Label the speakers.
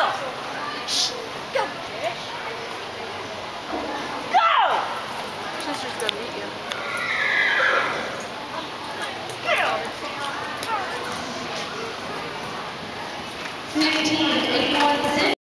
Speaker 1: Hustle! Shh. Go! Go!
Speaker 2: Sister's gonna meet you.
Speaker 1: Nineteen.